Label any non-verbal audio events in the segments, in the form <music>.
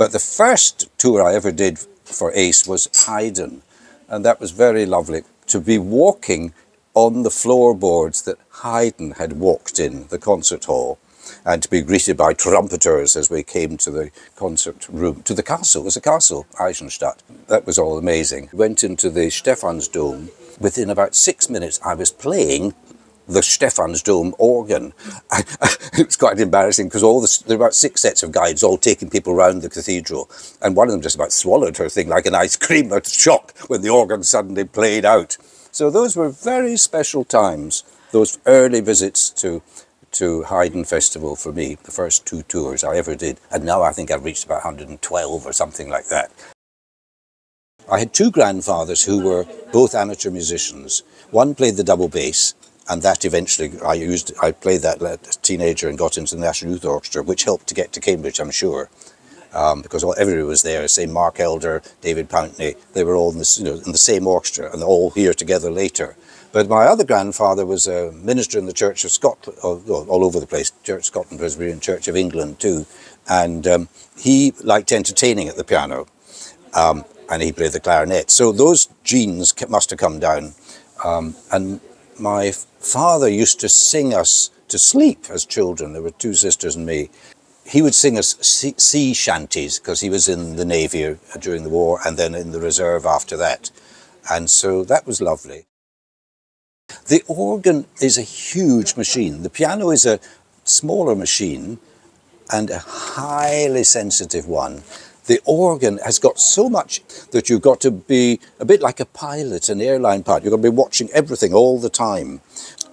But the first tour I ever did for ACE was Haydn, and that was very lovely to be walking on the floorboards that Haydn had walked in the concert hall and to be greeted by trumpeters as we came to the concert room, to the castle. It was a castle, Eisenstadt. That was all amazing. Went into the Stephansdom. Within about six minutes, I was playing the Stephansdom organ. <laughs> It was quite embarrassing because all the, there were about six sets of guides all taking people round the cathedral, and one of them just about swallowed her thing like an ice cream of shock when the organ suddenly played out. So those were very special times, those early visits to to Haydn Festival for me, the first two tours I ever did. And now I think I've reached about 112 or something like that. I had two grandfathers who were both amateur musicians. One played the double bass, and that eventually I used, I played that as a teenager and got into the National Youth Orchestra, which helped to get to Cambridge, I'm sure. Um, because all, everybody was there, say Mark Elder, David Pountney, they were all in, this, you know, in the same orchestra and all here together later. But my other grandfather was a minister in the Church of Scotland, all over the place, Church of Scotland, Presbyterian Church of England too. And um, he liked entertaining at the piano um, and he played the clarinet. So those genes must have come down. Um, and my father used to sing us to sleep as children. There were two sisters and me. He would sing us sea, shanties because he was in the Navy uh, during the war and then in the reserve after that. And so that was lovely. The organ is a huge machine. The piano is a smaller machine and a highly sensitive one. The organ has got so much that you've got to be a bit like a pilot, an airline pilot. You've got to be watching everything all the time.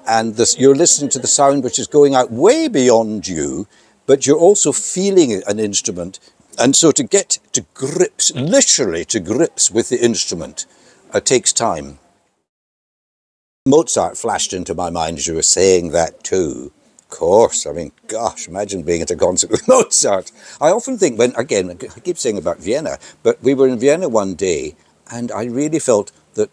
And this, you're listening to the sound which is going out way beyond you, but you're also feeling an instrument. And so to get to grips, literally to grips with the instrument, uh, takes time. Mozart flashed into my mind as you were saying that too. Of course, I mean, gosh, imagine being at a concert with <laughs> Mozart. I often think when, again, I keep saying about Vienna, but we were in Vienna one day and I really felt that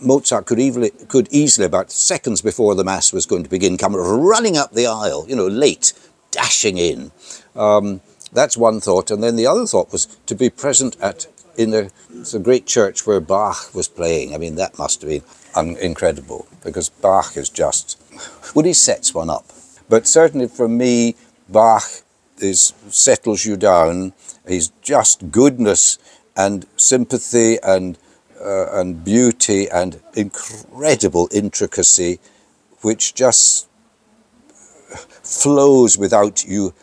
Mozart could easily, could easily, about seconds before the Mass was going to begin, come running up the aisle, you know, late, dashing in. Um, that's one thought. And then the other thought was to be present at in the, a great church where Bach was playing. I mean, that must have been incredible because Bach is just, well, he sets one up. But certainly for me, Bach is, settles you down. He's just goodness and sympathy and, uh, and beauty and incredible intricacy, which just flows without you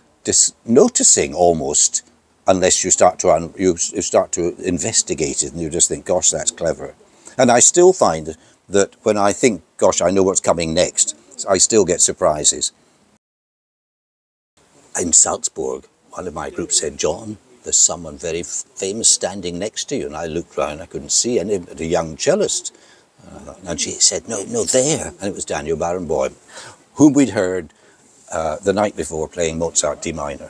noticing almost unless you start to you, you start to investigate it and you just think gosh that's clever and i still find that when I think, gosh, I know what's coming next, I still get surprises. In Salzburg, one of my group said, John, there's someone very famous standing next to you. And I looked round, I couldn't see any, but a young cellist. Uh, and she said, no, no, there. And it was Daniel Barenboim, whom we'd heard uh, the night before playing Mozart D minor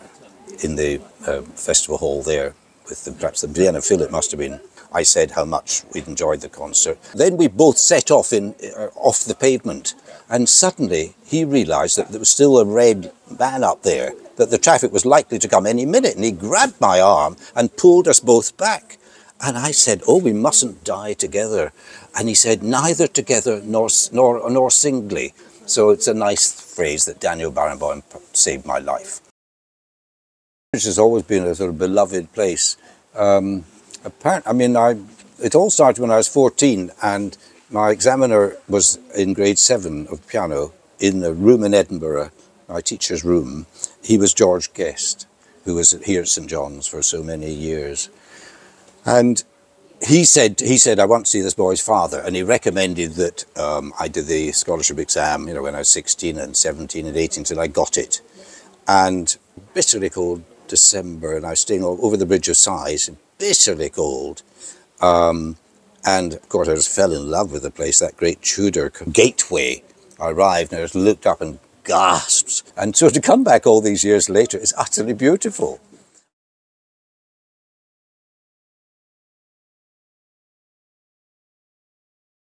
in the uh, festival hall there with the, perhaps the Vienna Phil, it must have been. I said how much we'd enjoyed the concert. Then we both set off in uh, off the pavement, and suddenly he realised that there was still a red van up there, that the traffic was likely to come any minute, and he grabbed my arm and pulled us both back. And I said, "Oh, we mustn't die together." And he said, "Neither together nor nor nor singly." So it's a nice phrase that Daniel Barenboim saved my life. It has always been a sort of beloved place. Um, apparent, I mean, I, it all started when I was 14 and my examiner was in grade seven of piano in a room in Edinburgh, my teacher's room. He was George Guest, who was here at St John's for so many years. And he said, he said, I want to see this boy's father. And he recommended that um, I did the scholarship exam, you know, when I was 16 and 17 and 18 until I got it. And bitterly cold December, and I was staying over the Bridge of Sighs, bitterly cold. Um, and of course, I just fell in love with the place, that great Tudor gateway. I arrived and I just looked up and gasped. And so to come back all these years later is utterly beautiful.